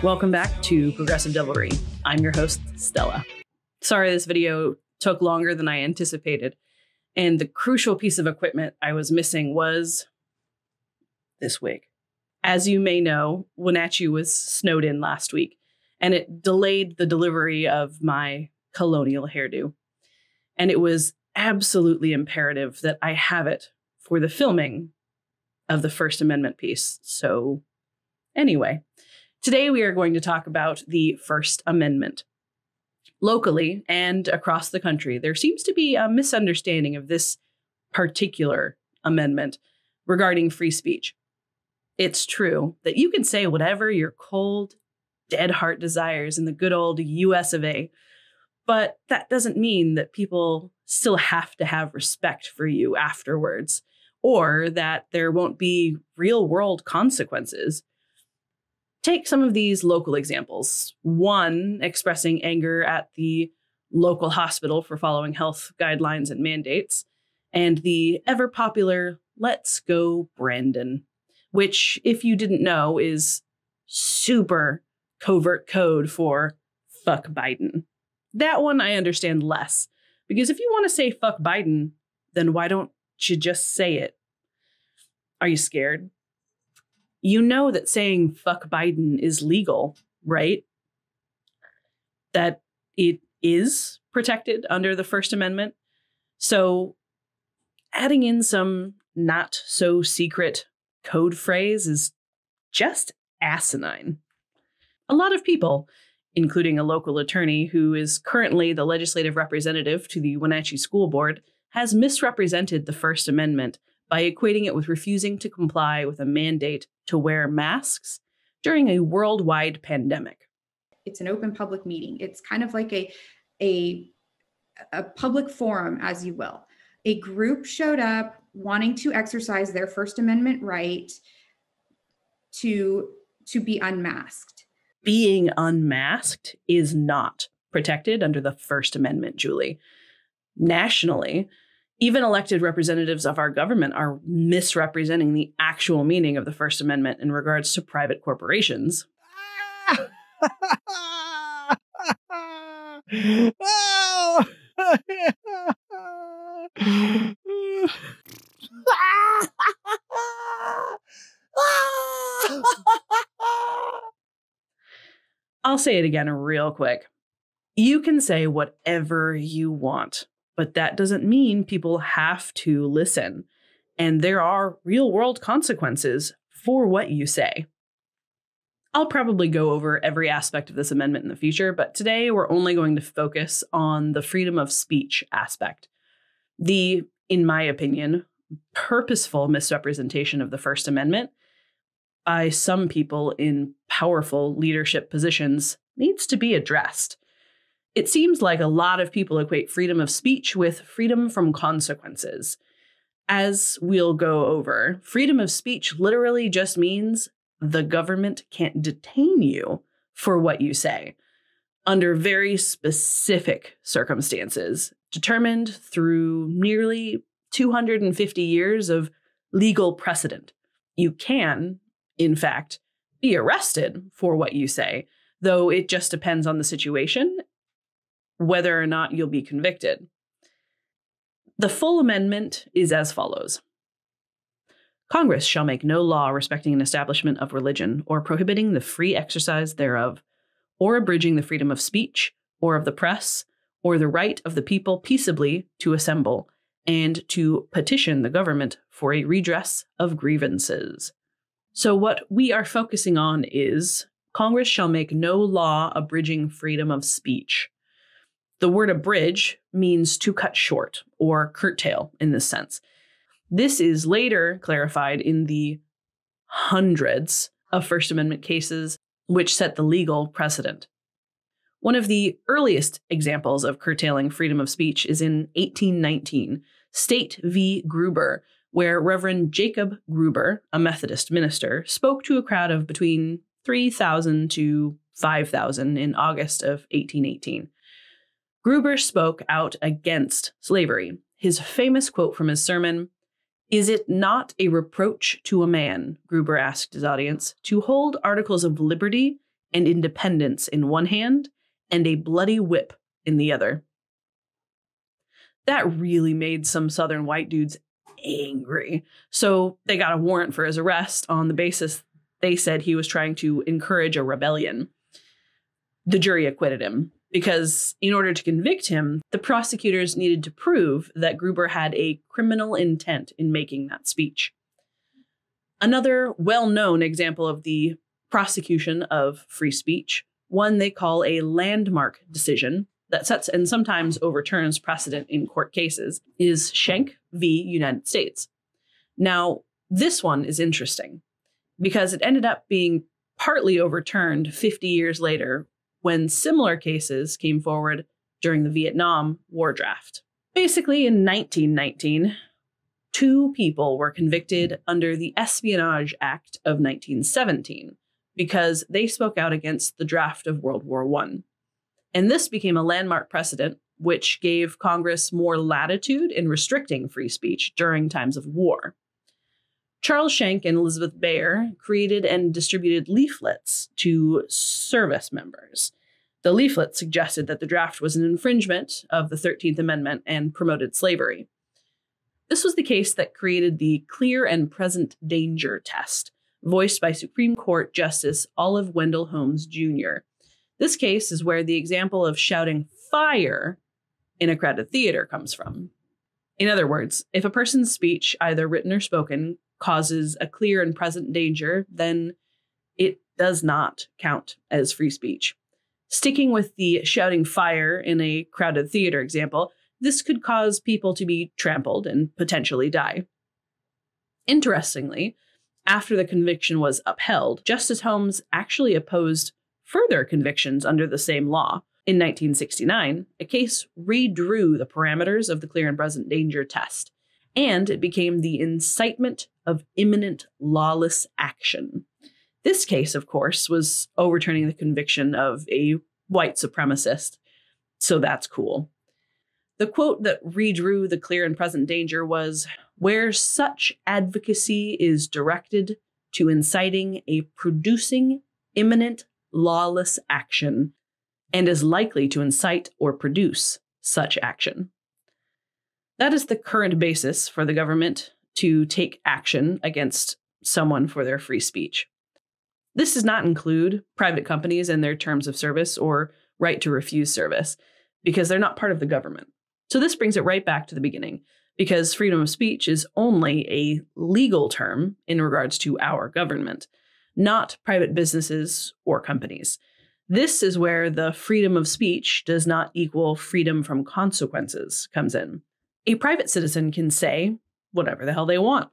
Welcome back to Progressive Devilry. I'm your host, Stella. Sorry this video took longer than I anticipated. And the crucial piece of equipment I was missing was this wig. As you may know, Wenatchee was snowed in last week, and it delayed the delivery of my colonial hairdo. And it was absolutely imperative that I have it for the filming of the First Amendment piece. So, anyway, today we are going to talk about the First Amendment. Locally and across the country, there seems to be a misunderstanding of this particular amendment regarding free speech. It's true that you can say whatever your cold, dead heart desires in the good old US of A, but that doesn't mean that people still have to have respect for you afterwards, or that there won't be real world consequences. Take some of these local examples. One expressing anger at the local hospital for following health guidelines and mandates, and the ever popular Let's Go Brandon, which, if you didn't know, is super covert code for fuck Biden. That one I understand less, because if you want to say fuck Biden, then why don't you just say it? Are you scared? You know that saying fuck Biden is legal, right? That it is protected under the First Amendment. So adding in some not so secret code phrase is just asinine. A lot of people, including a local attorney who is currently the legislative representative to the Wenatchee School Board, has misrepresented the First Amendment by equating it with refusing to comply with a mandate to wear masks during a worldwide pandemic. it's an open public meeting. It's kind of like a a a public forum as you will. A group showed up wanting to exercise their first amendment right to to be unmasked Being unmasked is not protected under the First Amendment, Julie. Nationally, even elected representatives of our government are misrepresenting the actual meaning of the First Amendment in regards to private corporations. oh. I'll say it again real quick. You can say whatever you want, but that doesn't mean people have to listen. And there are real world consequences for what you say. I'll probably go over every aspect of this amendment in the future, but today we're only going to focus on the freedom of speech aspect. The, in my opinion, purposeful misrepresentation of the First Amendment by some people in powerful leadership positions needs to be addressed. It seems like a lot of people equate freedom of speech with freedom from consequences. As we'll go over, freedom of speech literally just means the government can't detain you for what you say under very specific circumstances, determined through nearly 250 years of legal precedent. You can, in fact, be arrested for what you say, though it just depends on the situation whether or not you'll be convicted. The full amendment is as follows Congress shall make no law respecting an establishment of religion, or prohibiting the free exercise thereof, or abridging the freedom of speech, or of the press, or the right of the people peaceably to assemble, and to petition the government for a redress of grievances. So, what we are focusing on is Congress shall make no law abridging freedom of speech. The word abridge means to cut short or curtail in this sense. This is later clarified in the hundreds of First Amendment cases which set the legal precedent. One of the earliest examples of curtailing freedom of speech is in 1819, State v. Gruber, where Reverend Jacob Gruber, a Methodist minister, spoke to a crowd of between 3,000 to 5,000 in August of 1818. Gruber spoke out against slavery. His famous quote from his sermon Is it not a reproach to a man, Gruber asked his audience, to hold articles of liberty and independence in one hand and a bloody whip in the other? That really made some Southern white dudes angry. So they got a warrant for his arrest on the basis they said he was trying to encourage a rebellion. The jury acquitted him because, in order to convict him, the prosecutors needed to prove that Gruber had a criminal intent in making that speech. Another well known example of the prosecution of free speech, one they call a landmark decision that sets and sometimes overturns precedent in court cases, is Schenck v. United States. Now, this one is interesting because it ended up being partly overturned 50 years later when similar cases came forward during the Vietnam War draft. Basically, in 1919, two people were convicted under the Espionage Act of 1917 because they spoke out against the draft of World War I. And this became a landmark precedent which gave Congress more latitude in restricting free speech during times of war. Charles Schenck and Elizabeth Baer created and distributed leaflets to service members. The leaflet suggested that the draft was an infringement of the 13th Amendment and promoted slavery. This was the case that created the clear and present danger test, voiced by Supreme Court Justice Oliver Wendell Holmes Jr. This case is where the example of shouting fire in a crowded theater comes from. In other words, if a person's speech, either written or spoken, causes a clear and present danger, then it does not count as free speech. Sticking with the shouting fire in a crowded theater example, this could cause people to be trampled and potentially die. Interestingly, after the conviction was upheld, Justice Holmes actually opposed further convictions under the same law. In 1969, a case redrew the parameters of the clear and present danger test, and it became the incitement of imminent lawless action. This case, of course, was overturning the conviction of a white supremacist, so that's cool. The quote that redrew the clear and present danger was Where such advocacy is directed to inciting a producing imminent lawless action and is likely to incite or produce such action. That is the current basis for the government to take action against someone for their free speech. This does not include private companies and their terms of service or right to refuse service because they're not part of the government. So this brings it right back to the beginning because freedom of speech is only a legal term in regards to our government, not private businesses or companies. This is where the freedom of speech does not equal freedom from consequences comes in. A private citizen can say whatever the hell they want,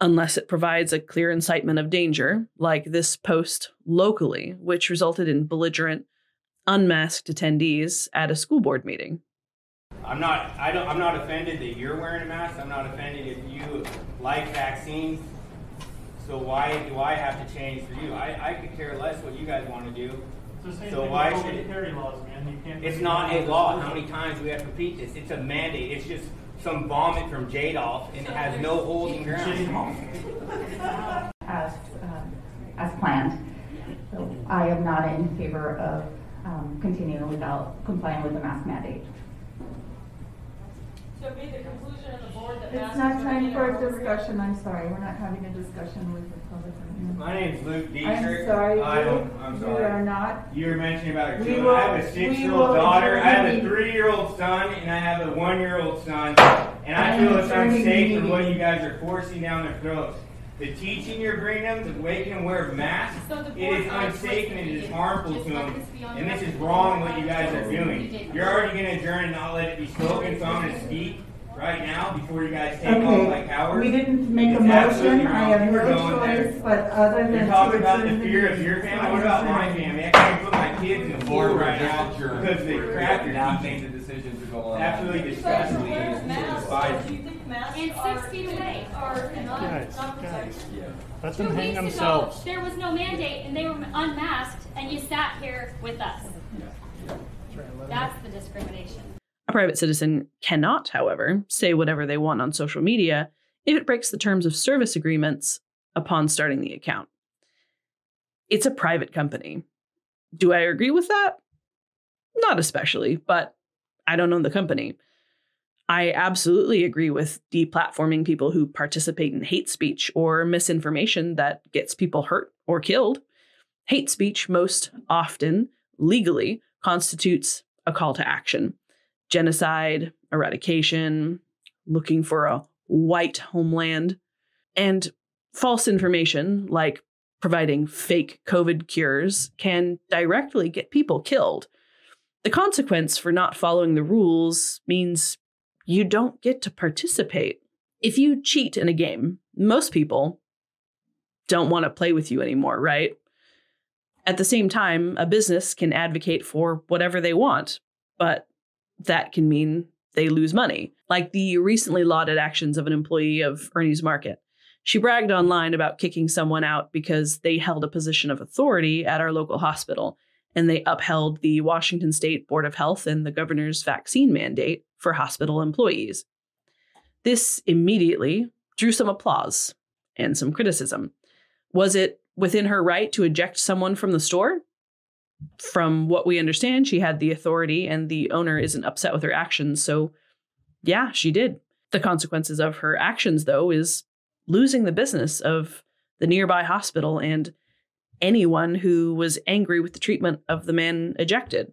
unless it provides a clear incitement of danger, like this post locally, which resulted in belligerent, unmasked attendees at a school board meeting. I'm not. I don't. I'm not offended that you're wearing a mask. I'm not offended if you like vaccines. So why do I have to change for you? I, I could care less what you guys want to do. It's So why should it- carry laws, man. You can't. It's not a law. How many times do we have to repeat this? It's a mandate. It's just some vomit from Jadolf, and it has no holding ground. as, um, as planned. So I am not in favor of um, continuing without complying with the mask mandate. So be the conclusion of the board that It's masks not are time for a here. discussion, I'm sorry, we're not having a discussion with the public right now. My name's Luke Dietrich. I'm sorry, I don't, I'm we are sorry. not, You were mentioning about We your children. will- I have a we six-year-old daughter. I have a adjourn the three-year-old son, and I have a one-year-old son. And I I feel it's adjourning the unsafe for what meeting. you guys are forcing down their throats. The teaching you're bringing them, the making them wear masks, So the it is board unsafe and it is harmful to them. this be on And this is wrong what you guys are doing. You're already gonna adjourn and not let it be spoken, so I'm gonna speak right now before you guys take off like okay, cowards. we didn't make a It's absolutely motion, I wrong. have You were no going there. choice, but other than. You're to talking about the adjourn fear of your family. What about my family? I can't put my kids in the floor right now because of the crap you're Now teaching. make the decision to go on. Absolutely You're disgusting. Wearing masks, Despise. do you And are? six feet away. Are not, Guys, not guys. protected? Let Two hang weeks ago, there was no mandate and they were unmasked and you sat here with us. That's the discrimination. A private citizen cannot, however, say whatever they want on social media if it breaks the terms of service agreements upon starting the account. It's a private company. Do I agree with that? Not especially, but I don't own the company. I absolutely agree with deplatforming people who participate in hate speech or misinformation that gets people hurt or killed. Hate speech most often legally constitutes a call to action. Genocide, eradication, looking for a white homeland, and false information like providing fake COVID cures can directly get people killed. The consequence for not following the rules means you don't get to participate. If you cheat in a game, most people don't want to play with you anymore, right? At the same time, a business can advocate for whatever they want, but that can mean they lose money, like the recently lauded actions of an employee of Ernie's Market. She bragged online about kicking someone out because they held a position of authority at our local hospital and they upheld the Washington State Board of Health and the governor's vaccine mandate for hospital employees. This immediately drew some applause and some criticism. Was it within her right to eject someone from the store? From what we understand, she had the authority and the owner isn't upset with her actions, so yeah, she did. The consequences of her actions, though, is losing the business of the nearby hospital and anyone who was angry with the treatment of the man ejected.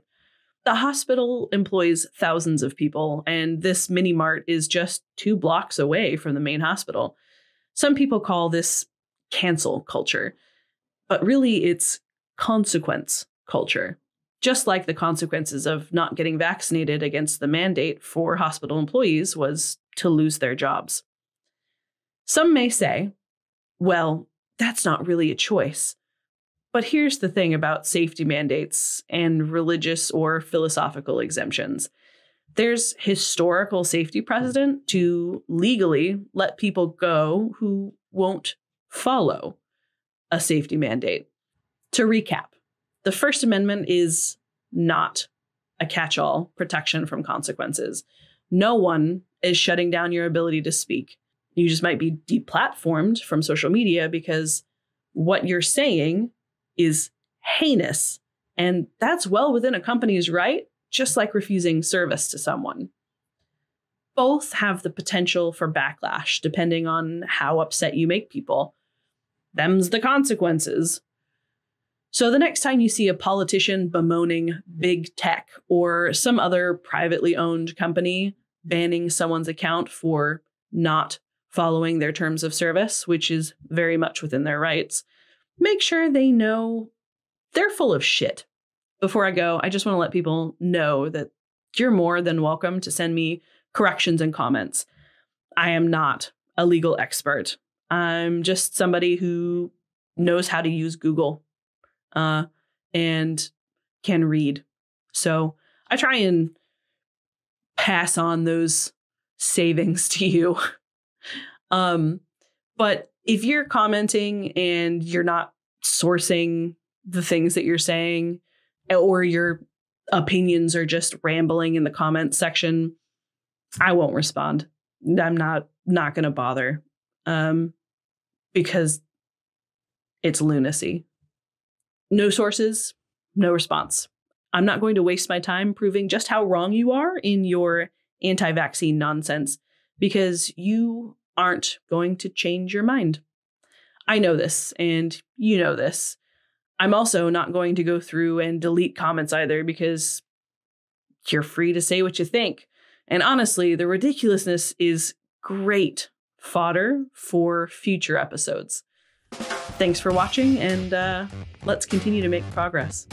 The hospital employs thousands of people, and this mini mart is just two blocks away from the main hospital. Some people call this cancel culture, but really it's consequence culture. Just like the consequences of not getting vaccinated against the mandate for hospital employees was to lose their jobs. Some may say, well, that's not really a choice. But here's the thing about safety mandates and religious or philosophical exemptions there's historical safety precedent to legally let people go who won't follow a safety mandate. To recap, the First Amendment is not a catch all protection from consequences. No one is shutting down your ability to speak. You just might be deplatformed from social media because what you're saying is heinous. And that's well within a company's right, just like refusing service to someone. Both have the potential for backlash depending on how upset you make people. Them's the consequences. So, the next time you see a politician bemoaning big tech or some other privately owned company banning someone's account for not following their terms of service, which is very much within their rights, make sure they know they're full of shit. Before I go, I just want to let people know that you're more than welcome to send me corrections and comments. I am not a legal expert. I'm just somebody who knows how to use Google uh, and can read. So I try and pass on those savings to you. um, but if you're commenting and you're not sourcing the things that you're saying, or your opinions are just rambling in the comment section, I won't respond. I'm not not going to bother um, because it's lunacy. No sources, no response. I'm not going to waste my time proving just how wrong you are in your anti vaccine nonsense because you aren't going to change your mind. I know this, and you know this. I'm also not going to go through and delete comments either because you're free to say what you think. And honestly, the ridiculousness is great fodder for future episodes. Thanks for watching, and uh, let's continue to make progress.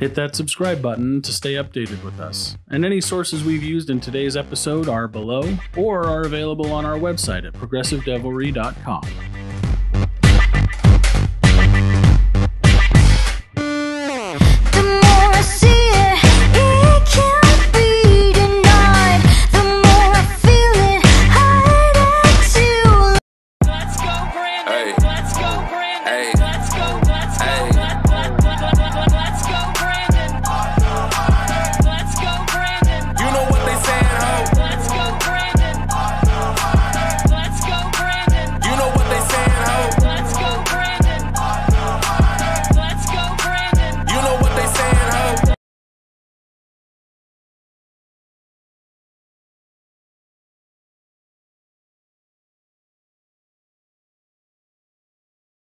Hit that subscribe button to stay updated with us. And any sources we've used in today's episode are below or are available on our website at progressivedevilry.com.